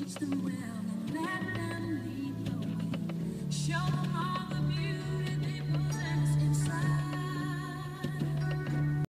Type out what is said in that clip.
teach them well and let them lead the way. Show